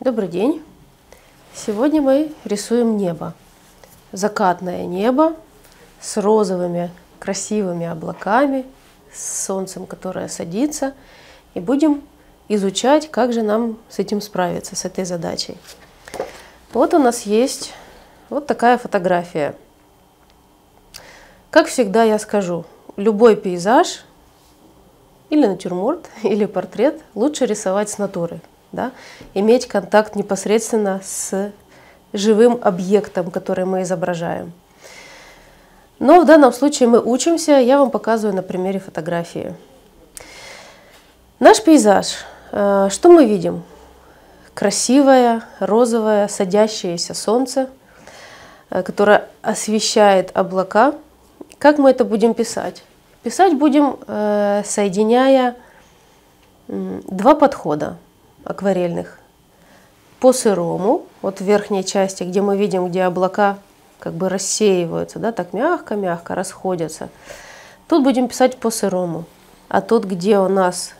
Добрый день! Сегодня мы рисуем небо. Закатное небо с розовыми красивыми облаками, с солнцем, которое садится. И будем изучать, как же нам с этим справиться, с этой задачей. Вот у нас есть вот такая фотография. Как всегда я скажу, любой пейзаж или натюрморт, или портрет лучше рисовать с натуры да, иметь контакт непосредственно с живым объектом, который мы изображаем. Но в данном случае мы учимся, я вам показываю на примере фотографии. Наш пейзаж. Э, что мы видим? Красивое, розовое, садящееся солнце, э, которое освещает облака. Как мы это будем писать? Писать будем, э, соединяя два подхода акварельных по сырому, вот в верхней части, где мы видим, где облака как бы рассеиваются, да, так мягко-мягко расходятся. Тут будем писать по сырому. А тут, где у нас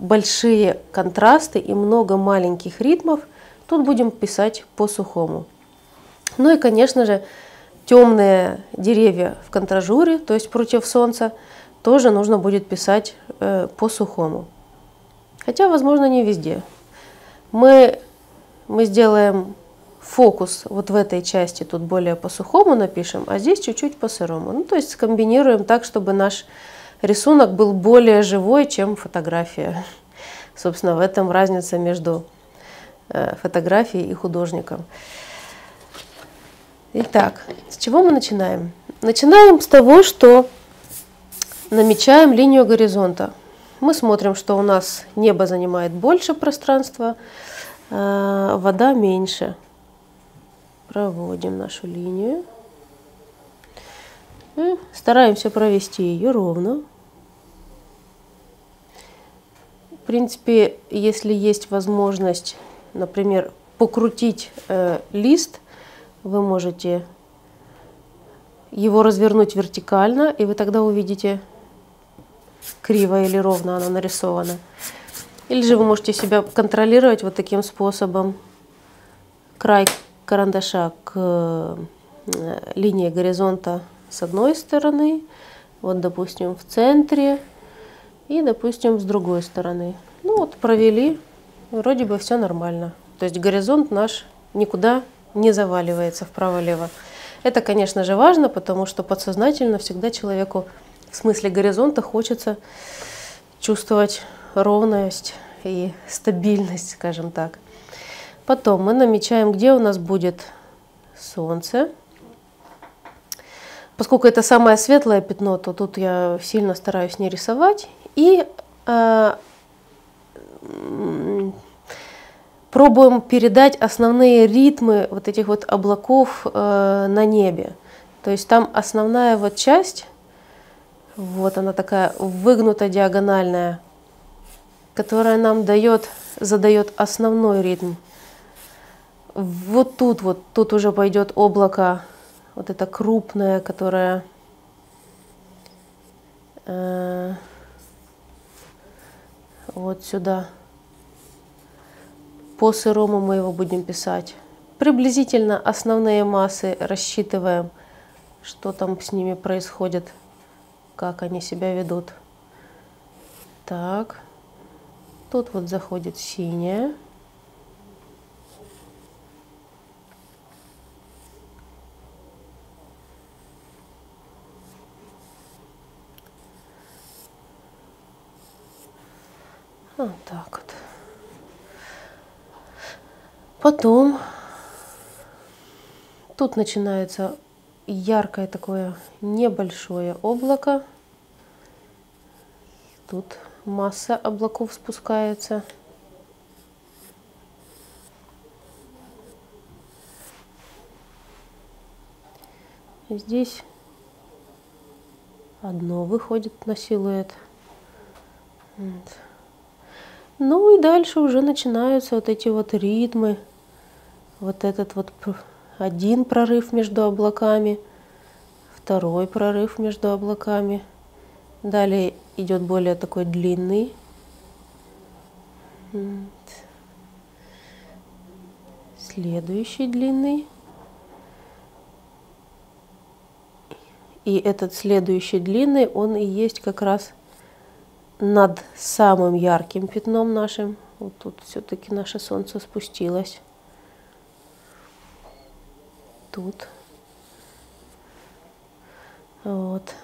большие контрасты и много маленьких ритмов, тут будем писать по сухому. Ну и, конечно же, темные деревья в контражуре, то есть против солнца, тоже нужно будет писать э, по сухому. Хотя, возможно, не везде мы, мы сделаем фокус вот в этой части, тут более по-сухому напишем, а здесь чуть-чуть по-сырому. Ну, то есть скомбинируем так, чтобы наш рисунок был более живой, чем фотография. Собственно, в этом разница между э, фотографией и художником. Итак, с чего мы начинаем? Начинаем с того, что намечаем линию горизонта. Мы смотрим, что у нас небо занимает больше пространства, а вода меньше. Проводим нашу линию. И стараемся провести ее ровно. В принципе, если есть возможность, например, покрутить э, лист, вы можете его развернуть вертикально, и вы тогда увидите криво или ровно она нарисована. Или же вы можете себя контролировать вот таким способом. Край карандаша к э, линии горизонта с одной стороны, вот, допустим, в центре, и, допустим, с другой стороны. Ну вот, провели, вроде бы все нормально. То есть горизонт наш никуда не заваливается вправо-лево. Это, конечно же, важно, потому что подсознательно всегда человеку в смысле горизонта хочется чувствовать ровность и стабильность, скажем так. Потом мы намечаем, где у нас будет солнце. Поскольку это самое светлое пятно, то тут я сильно стараюсь не рисовать. И э, пробуем передать основные ритмы вот этих вот облаков э, на небе. То есть там основная вот часть вот она такая выгнутая диагональная, которая нам дает, задает основной ритм. Вот тут вот, тут уже пойдет облако, вот это крупное, которое э, вот сюда. По сырому мы его будем писать. Приблизительно основные массы рассчитываем, что там с ними происходит как они себя ведут. Так, тут вот заходит синяя. Вот так вот. Потом тут начинается яркое такое небольшое облако. Тут масса облаков спускается. Здесь одно выходит на силуэт. Ну и дальше уже начинаются вот эти вот ритмы. Вот этот вот один прорыв между облаками, второй прорыв между облаками Далее идет более такой длинный. Следующий длинный. И этот следующий длинный, он и есть как раз над самым ярким пятном нашим. Вот тут все-таки наше солнце спустилось. Тут. Вот.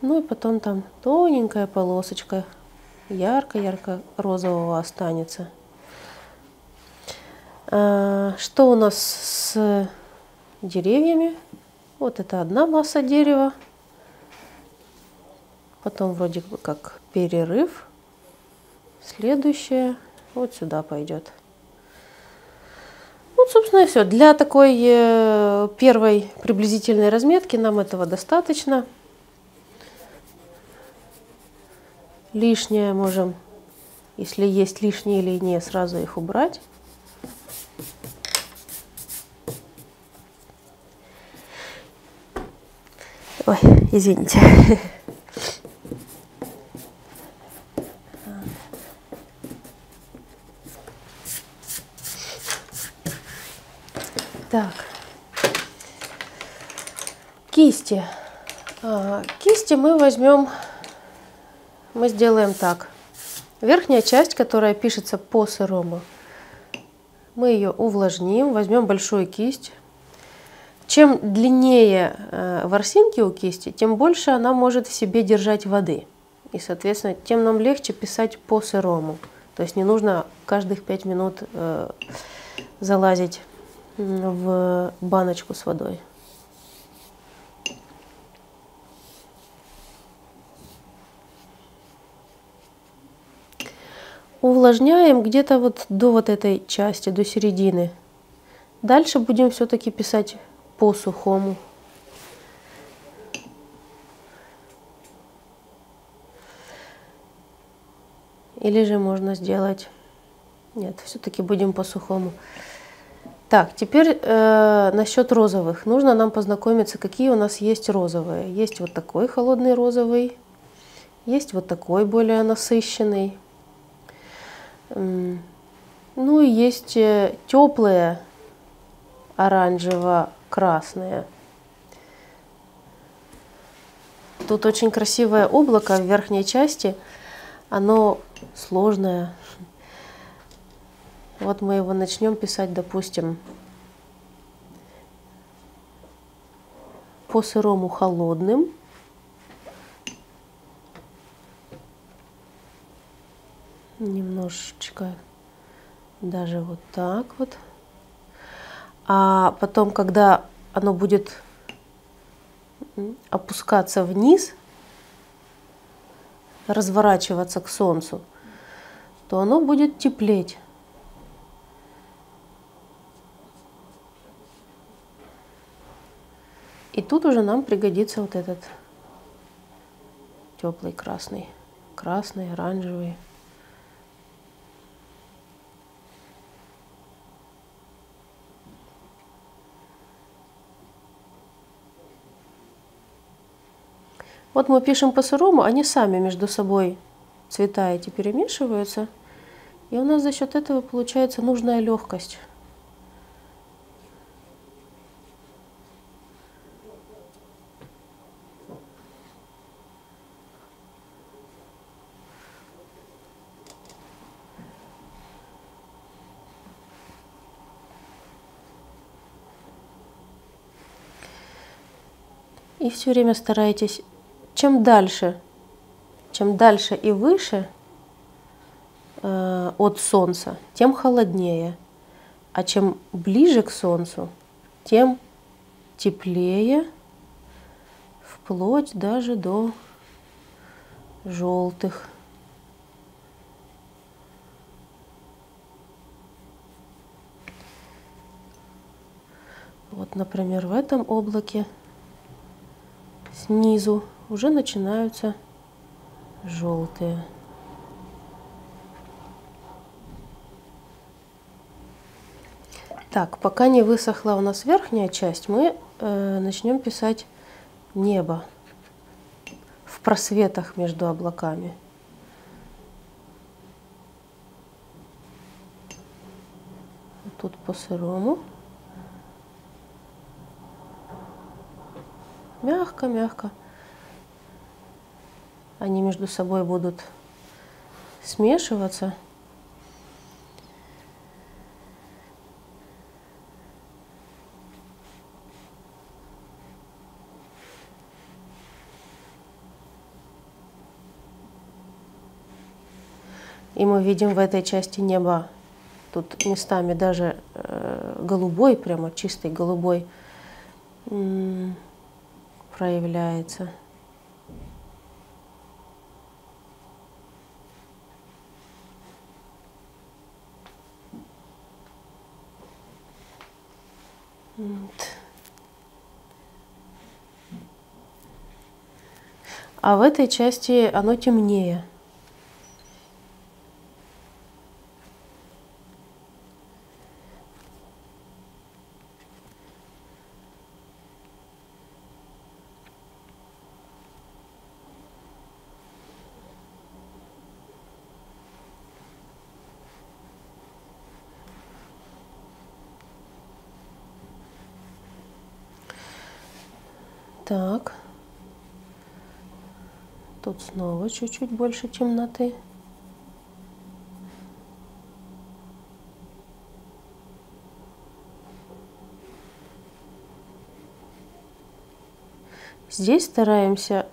Ну и потом там тоненькая полосочка ярко-ярко-розового останется. А, что у нас с деревьями? Вот это одна масса дерева. Потом вроде бы как перерыв. Следующее вот сюда пойдет. Вот, собственно, и все. Для такой э, первой приблизительной разметки нам этого достаточно. Лишнее можем, если есть лишние линии, сразу их убрать. Ой, извините. Так. Кисти. А, кисти мы возьмем, мы сделаем так. Верхняя часть, которая пишется по сырому, мы ее увлажним, возьмем большую кисть. Чем длиннее э, ворсинки у кисти, тем больше она может в себе держать воды. И, соответственно, тем нам легче писать по сырому. То есть не нужно каждых пять минут э, залазить в баночку с водой. Увлажняем где-то вот до вот этой части, до середины. Дальше будем все-таки писать по сухому. Или же можно сделать... Нет, все-таки будем по сухому. Так, теперь э, насчет розовых. Нужно нам познакомиться, какие у нас есть розовые. Есть вот такой холодный розовый, есть вот такой более насыщенный. Ну и есть э, теплые оранжево-красные. Тут очень красивое облако в верхней части. Оно сложное, вот мы его начнем писать, допустим, по сырому холодным. Немножечко даже вот так вот. А потом, когда оно будет опускаться вниз, разворачиваться к солнцу, то оно будет теплеть. Тут уже нам пригодится вот этот теплый красный, красный, оранжевый. Вот мы пишем по сырому, они сами между собой цвета эти перемешиваются. И у нас за счет этого получается нужная легкость. Все время старайтесь, чем дальше, чем дальше и выше э, от Солнца, тем холоднее. А чем ближе к Солнцу, тем теплее, вплоть даже до желтых. Вот, например, в этом облаке снизу уже начинаются желтые. Так, пока не высохла у нас верхняя часть, мы э, начнем писать небо в просветах между облаками. Тут по сырому. Мягко-мягко. Они между собой будут смешиваться. И мы видим в этой части неба, тут местами даже э, голубой, прямо чистый голубой проявляется. А в этой части оно темнее. Так. Тут снова чуть-чуть больше темноты. Здесь стараемся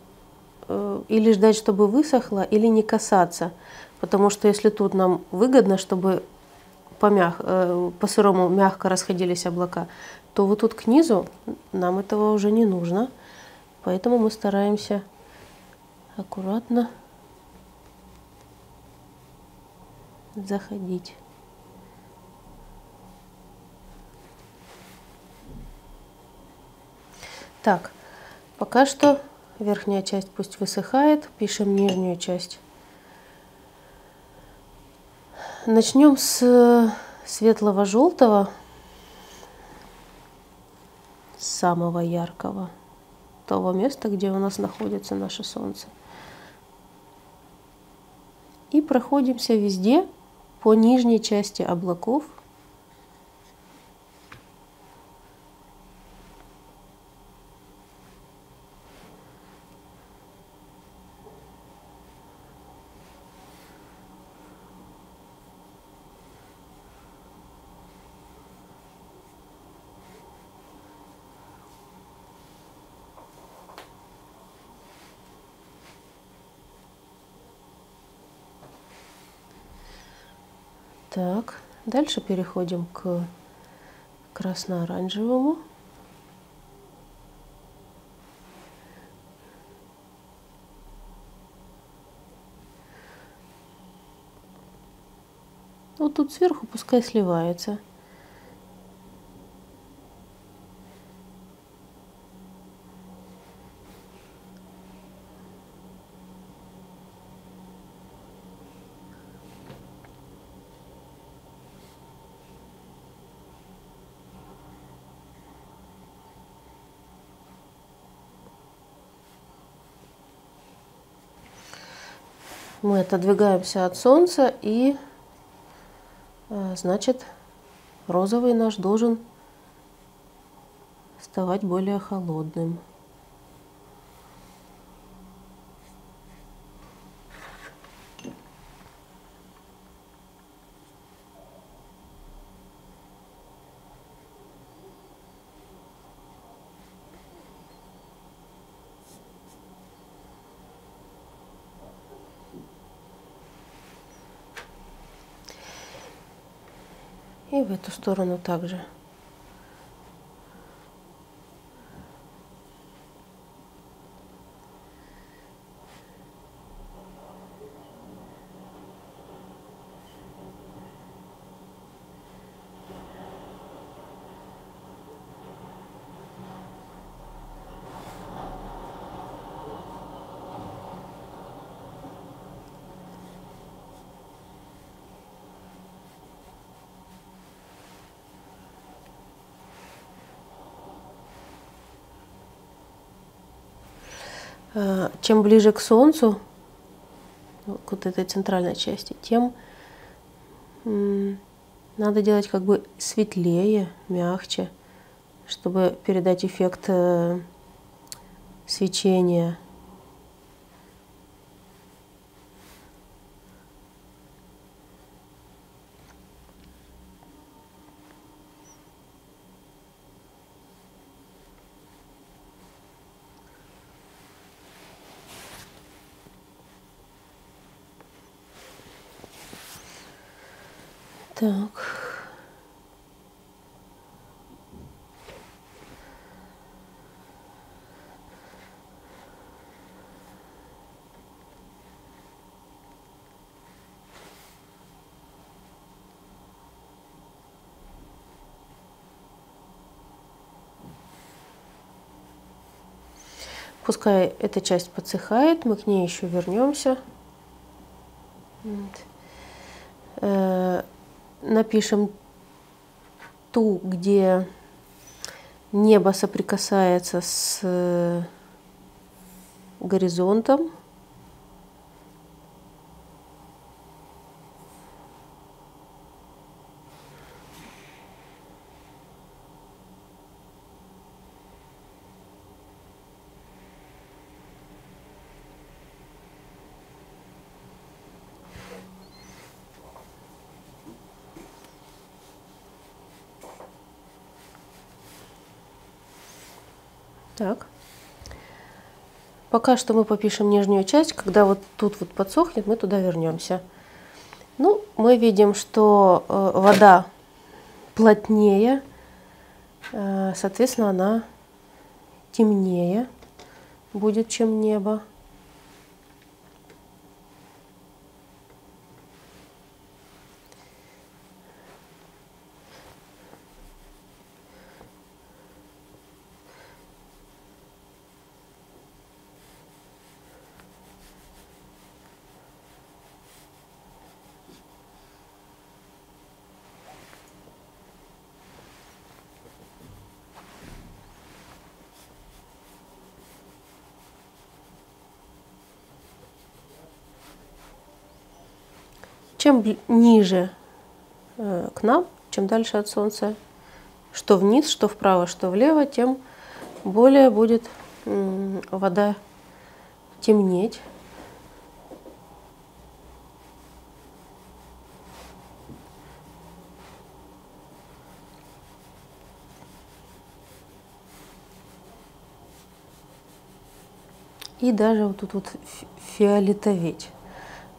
э, или ждать, чтобы высохло, или не касаться. Потому что если тут нам выгодно, чтобы по, мяг, э, по сырому мягко расходились облака, то вот тут к низу нам этого уже не нужно. Поэтому мы стараемся аккуратно заходить. Так, пока что верхняя часть пусть высыхает, пишем нижнюю часть. Начнем с светлого желтого, самого яркого того места, где у нас находится наше Солнце. И проходимся везде по нижней части облаков – Так, дальше переходим к красно-оранжевому. Вот тут сверху пускай сливается. Мы отодвигаемся от солнца и э, значит розовый наш должен ставать более холодным. И в эту сторону также. Чем ближе к Солнцу, к вот этой центральной части, тем надо делать как бы светлее, мягче, чтобы передать эффект э, свечения. Так. Пускай эта часть подсыхает, мы к ней еще вернемся. Э, напишем ту, где небо соприкасается с э, горизонтом. Так. Пока что мы попишем нижнюю часть. Когда вот тут вот подсохнет, мы туда вернемся. Ну, мы видим, что э, вода плотнее, э, соответственно, она темнее будет, чем небо. Чем ниже э, к нам, чем дальше от Солнца, что вниз, что вправо, что влево, тем более будет вода темнеть. И даже вот тут вот фиолетоветь.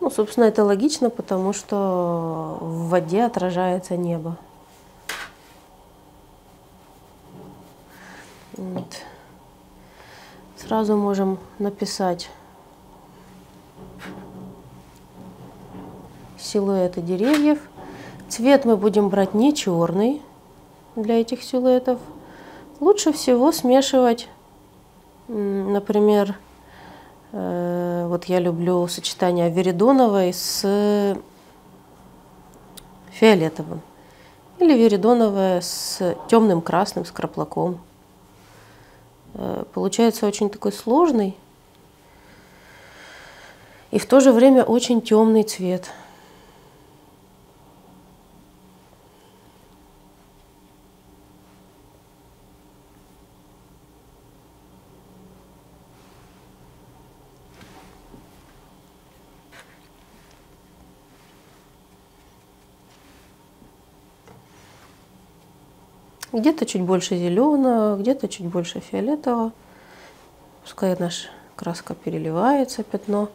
Ну, собственно, это логично, потому что в воде отражается небо. Вот. Сразу можем написать силуэты деревьев. Цвет мы будем брать не черный для этих силуэтов. Лучше всего смешивать, например, вот я люблю сочетание веридоновой с фиолетовым. Или веридоновая с темным красным, с краплаком. Э, получается очень такой сложный и в то же время очень темный цвет. Где-то чуть больше зеленого, где-то чуть больше фиолетового. Пускай наша краска переливается, пятно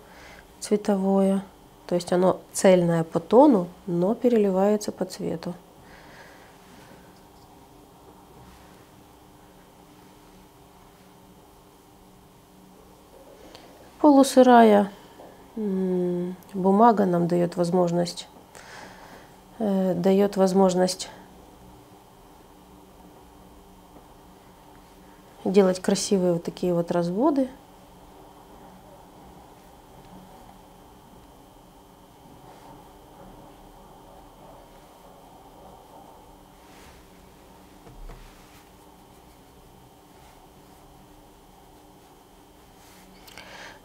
цветовое. То есть оно цельное по тону, но переливается по цвету. Полусырая бумага нам дает возможность, э, дает возможность делать красивые вот такие вот разводы.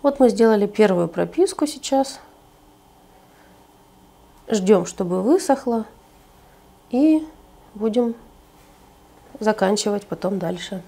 Вот мы сделали первую прописку сейчас. Ждем, чтобы высохло. И будем заканчивать потом дальше.